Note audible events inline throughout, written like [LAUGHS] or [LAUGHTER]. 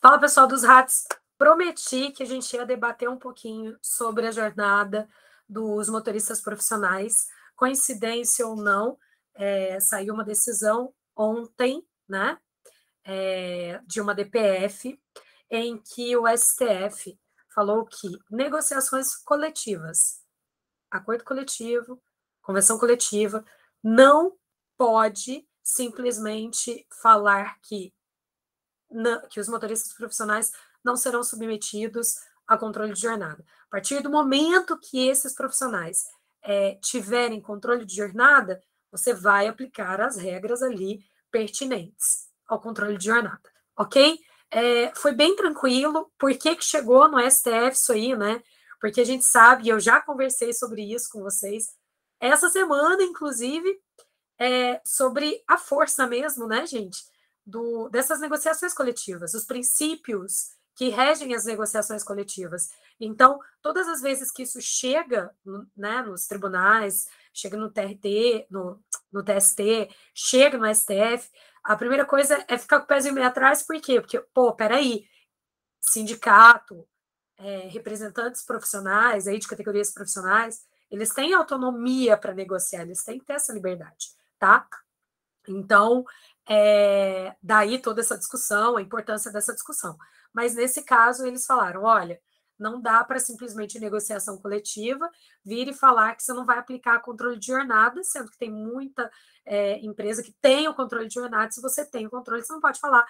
Fala, pessoal dos RATs. Prometi que a gente ia debater um pouquinho sobre a jornada dos motoristas profissionais. Coincidência ou não, é, saiu uma decisão ontem, né, é, de uma DPF, em que o STF falou que negociações coletivas, acordo coletivo, convenção coletiva, não pode simplesmente falar que, que os motoristas profissionais não serão submetidos a controle de jornada. A partir do momento que esses profissionais é, tiverem controle de jornada, você vai aplicar as regras ali pertinentes ao controle de jornada, ok? É, foi bem tranquilo. Por que, que chegou no STF isso aí, né? Porque a gente sabe, eu já conversei sobre isso com vocês, essa semana, inclusive, é, sobre a força mesmo, né, gente, do, dessas negociações coletivas, os princípios que regem as negociações coletivas. Então, todas as vezes que isso chega né, nos tribunais, chega no TRT, no, no TST, chega no STF, a primeira coisa é ficar com o pezinho meio atrás, por quê? Porque, pô, peraí, sindicato, é, representantes profissionais, aí de categorias profissionais, eles têm autonomia para negociar, eles têm que ter essa liberdade, tá? Então, é, daí toda essa discussão, a importância dessa discussão. Mas nesse caso, eles falaram: olha, não dá para simplesmente negociação coletiva vir e falar que você não vai aplicar controle de jornada, sendo que tem muita é, empresa que tem o controle de jornada. Se você tem o controle, você não pode falar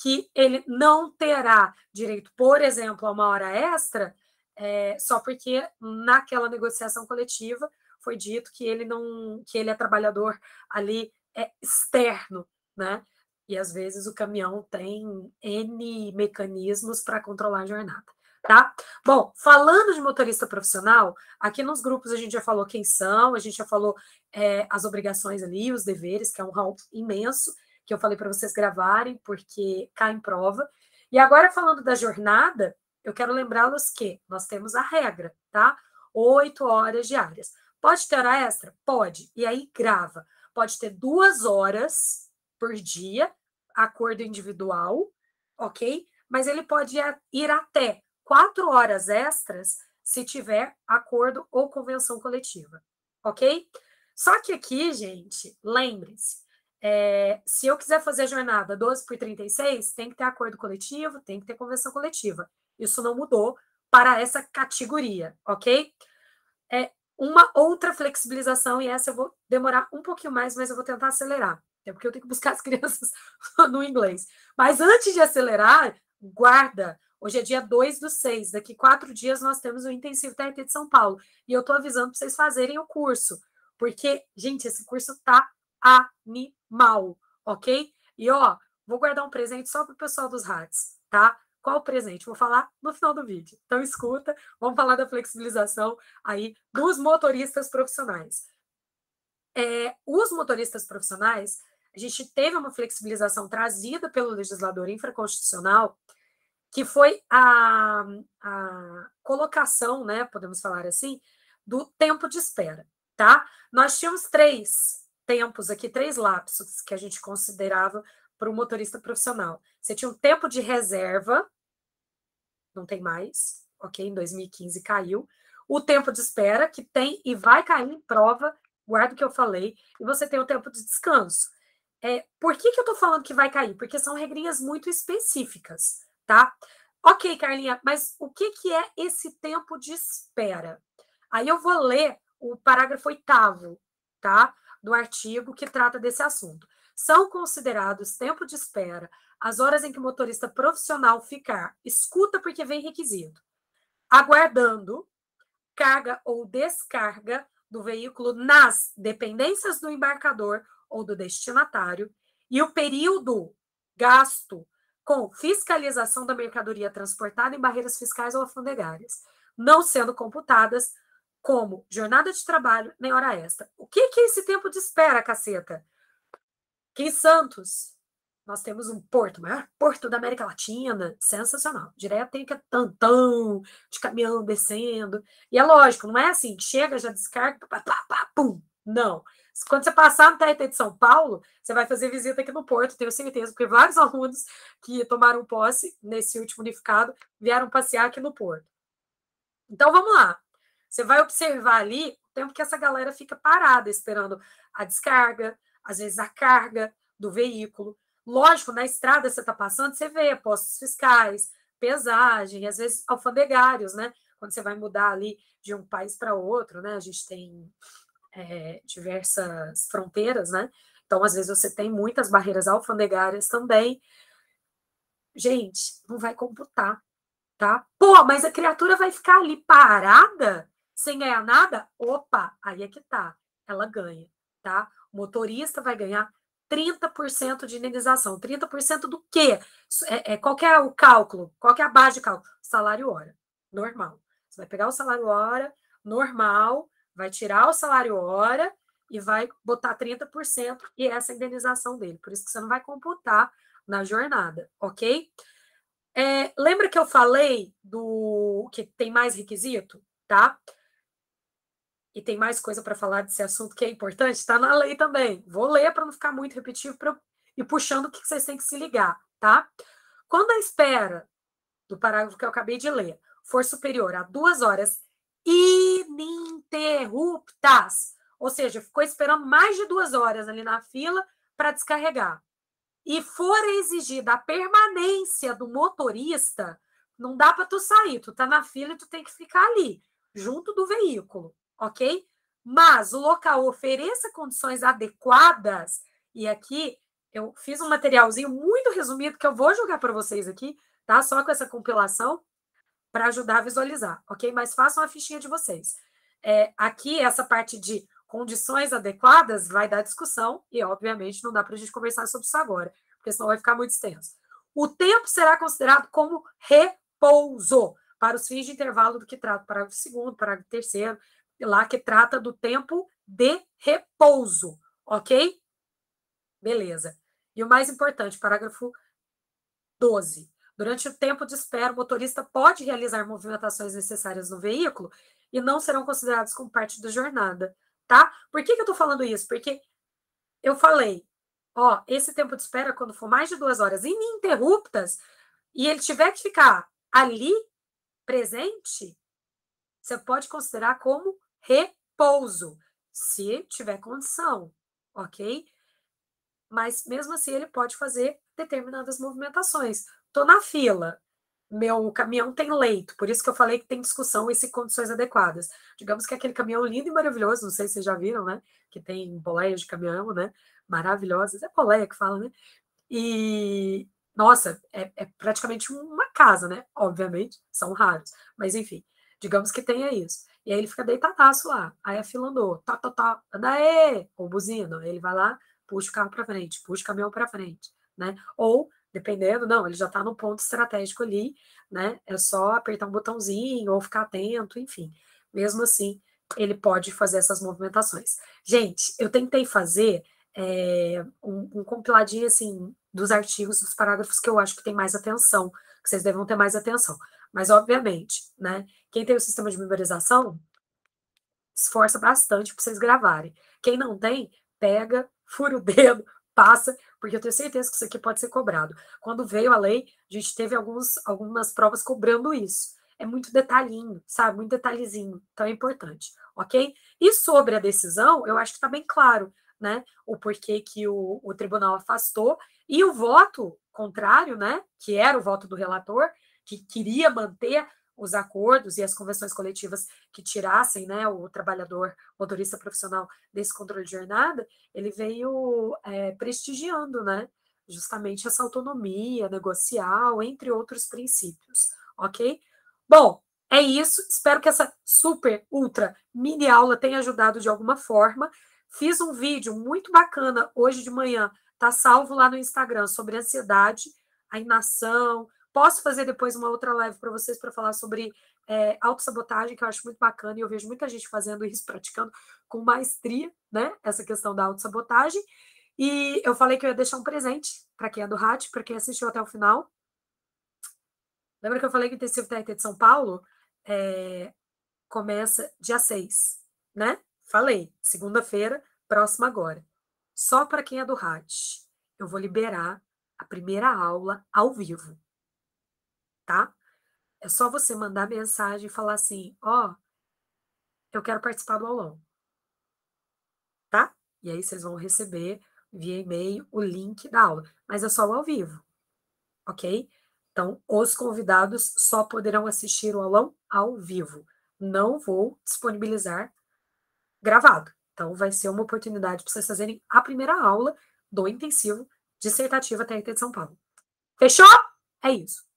que ele não terá direito, por exemplo, a uma hora extra, é, só porque naquela negociação coletiva foi dito que ele não, que ele é trabalhador ali é externo, né? E às vezes o caminhão tem N mecanismos para controlar a jornada tá? Bom, falando de motorista profissional, aqui nos grupos a gente já falou quem são, a gente já falou é, as obrigações ali, os deveres, que é um hall imenso, que eu falei para vocês gravarem, porque cai em prova. E agora, falando da jornada, eu quero lembrá-los que nós temos a regra, tá? Oito horas diárias. Pode ter hora extra? Pode. E aí, grava. Pode ter duas horas por dia, acordo individual, ok? Mas ele pode ir até quatro horas extras se tiver acordo ou convenção coletiva, ok? Só que aqui, gente, lembre-se, é, se eu quiser fazer a jornada 12 por 36, tem que ter acordo coletivo, tem que ter convenção coletiva. Isso não mudou para essa categoria, ok? É uma outra flexibilização, e essa eu vou demorar um pouquinho mais, mas eu vou tentar acelerar. É porque eu tenho que buscar as [LAUGHS] crianças no inglês. Mas antes de acelerar, guarda Hoje é dia 2 do 6. Daqui quatro dias nós temos o Intensivo TRT de São Paulo. E eu estou avisando para vocês fazerem o curso. Porque, gente, esse curso tá animal, ok? E, ó, vou guardar um presente só para o pessoal dos RATs, tá? Qual o presente? Vou falar no final do vídeo. Então, escuta, vamos falar da flexibilização aí dos motoristas profissionais. É, os motoristas profissionais, a gente teve uma flexibilização trazida pelo legislador infraconstitucional que foi a, a colocação, né, podemos falar assim, do tempo de espera, tá? Nós tínhamos três tempos aqui, três lapsos que a gente considerava para o motorista profissional. Você tinha um tempo de reserva, não tem mais, ok? Em 2015 caiu. O tempo de espera, que tem e vai cair em prova, guarda o que eu falei, e você tem o tempo de descanso. É, por que, que eu estou falando que vai cair? Porque são regrinhas muito específicas tá? Ok, Carlinha, mas o que, que é esse tempo de espera? Aí eu vou ler o parágrafo oitavo, tá? Do artigo que trata desse assunto. São considerados tempo de espera as horas em que o motorista profissional ficar, escuta porque vem requisito, aguardando carga ou descarga do veículo nas dependências do embarcador ou do destinatário e o período gasto com fiscalização da mercadoria transportada em barreiras fiscais ou alfandegárias, não sendo computadas como jornada de trabalho nem hora extra. O que, que é esse tempo de espera, caceta? Que em Santos nós temos um porto, o maior porto da América Latina, sensacional. Direto tem que é tantão de caminhão descendo. E é lógico, não é assim, chega, já descarga, pá, pá, pá, pum. Não. Quando você passar no TRT de São Paulo, você vai fazer visita aqui no Porto, tenho certeza, porque vários [LAUGHS] alunos que tomaram posse nesse último unificado vieram passear aqui no Porto. Então vamos lá. Você vai observar ali o tempo que essa galera fica parada esperando a descarga, às vezes a carga do veículo. Lógico, na estrada você está passando, você vê postos fiscais, pesagem, às vezes alfandegários, né? Quando você vai mudar ali de um país para outro, né? A gente tem é, diversas fronteiras, né? Então, às vezes, você tem muitas barreiras alfandegárias também. Gente, não vai computar, tá? Pô, mas a criatura vai ficar ali parada, sem ganhar nada? Opa, aí é que tá. Ela ganha, tá? O motorista vai ganhar 30% de indenização. 30% do quê? É, é, qual é o cálculo? Qual é a base de cálculo? Salário hora, normal. Você vai pegar o salário hora, normal, vai tirar o salário hora e vai botar 30% e essa indenização dele. Por isso que você não vai computar na jornada, ok? É, lembra que eu falei do que tem mais requisito, tá? e tem mais coisa para falar desse assunto que é importante, está na lei também. Vou ler para não ficar muito repetitivo ir puxando o que vocês têm que se ligar, tá? Quando a espera do parágrafo que eu acabei de ler for superior a duas horas ininterruptas, ou seja, ficou esperando mais de duas horas ali na fila para descarregar, e for exigida a permanência do motorista, não dá para tu sair, tu tá na fila e tu tem que ficar ali, junto do veículo ok? Mas o local ofereça condições adequadas, e aqui eu fiz um materialzinho muito resumido que eu vou jogar para vocês aqui, tá? Só com essa compilação para ajudar a visualizar, ok? Mas façam a fichinha de vocês. É, aqui, essa parte de condições adequadas vai dar discussão, e obviamente não dá para a gente conversar sobre isso agora, porque senão vai ficar muito extenso. O tempo será considerado como repouso para os fins de intervalo do que trata o parágrafo segundo, parágrafo terceiro, lá que trata do tempo de repouso, ok? Beleza. E o mais importante, parágrafo 12. Durante o tempo de espera, o motorista pode realizar movimentações necessárias no veículo e não serão considerados como parte da jornada, tá? Por que, que eu tô falando isso? Porque eu falei, ó, esse tempo de espera, quando for mais de duas horas ininterruptas, e ele tiver que ficar ali, presente, você pode considerar como repouso, se tiver condição, ok? Mas mesmo assim ele pode fazer determinadas movimentações. Estou na fila, meu caminhão tem leito, por isso que eu falei que tem discussão e se condições adequadas. Digamos que aquele caminhão lindo e maravilhoso, não sei se vocês já viram, né? Que tem boleias de caminhão, né? Maravilhosas, é boleia que fala, né? E, nossa, é, é praticamente uma casa, né? Obviamente, são raros, mas enfim, digamos que tenha isso. E aí ele fica deitadaço lá. Aí a fila andou, tá, tá, tá, anda aí, ou buzina. Aí ele vai lá, puxa o carro para frente, puxa o caminhão para frente, né? Ou, dependendo, não, ele já está no ponto estratégico ali, né? É só apertar um botãozinho ou ficar atento, enfim. Mesmo assim, ele pode fazer essas movimentações. Gente, eu tentei fazer é, um, um compiladinho, assim, dos artigos, dos parágrafos que eu acho que tem mais atenção, que vocês devem ter mais atenção. Mas, obviamente, né? Quem tem o sistema de memorização, esforça bastante para vocês gravarem. Quem não tem, pega, fura o [LAUGHS] dedo, passa, porque eu tenho certeza que isso aqui pode ser cobrado. Quando veio a lei, a gente teve alguns, algumas provas cobrando isso. É muito detalhinho, sabe? Muito detalhezinho. Então é importante, ok? E sobre a decisão, eu acho que está bem claro, né? O porquê que o, o tribunal afastou e o voto contrário, né? Que era o voto do relator, que queria manter os acordos e as convenções coletivas que tirassem né, o trabalhador motorista profissional desse controle de jornada, ele veio é, prestigiando né, justamente essa autonomia negocial, entre outros princípios, ok? Bom, é isso. Espero que essa super, ultra mini aula tenha ajudado de alguma forma. Fiz um vídeo muito bacana hoje de manhã, tá salvo lá no Instagram, sobre ansiedade, a inação, Posso fazer depois uma outra live para vocês para falar sobre é, autossabotagem, que eu acho muito bacana, e eu vejo muita gente fazendo isso, [LAUGHS] praticando com maestria, né? Essa questão da autossabotagem. E eu falei que eu ia deixar um presente para quem é do RAT, para quem assistiu até o final. Lembra que eu falei que o intensivo TRT de São Paulo é, começa dia 6, né? Falei, segunda-feira, Próximo agora. Só para quem é do RAT, eu vou liberar a primeira aula ao vivo. Tá? É só você mandar mensagem e falar assim: ó, oh, eu quero participar do aulão. Tá? E aí vocês vão receber via e-mail o link da aula. Mas é só o ao vivo. Ok? Então, os convidados só poderão assistir o aulão ao vivo. Não vou disponibilizar gravado. Então, vai ser uma oportunidade para vocês fazerem a primeira aula do intensivo dissertativo TRT de São Paulo. Fechou? É isso.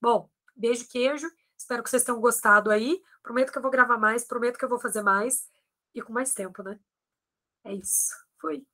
Bom, beijo, queijo. Espero que vocês tenham gostado aí. Prometo que eu vou gravar mais, prometo que eu vou fazer mais e com mais tempo, né? É isso. Fui.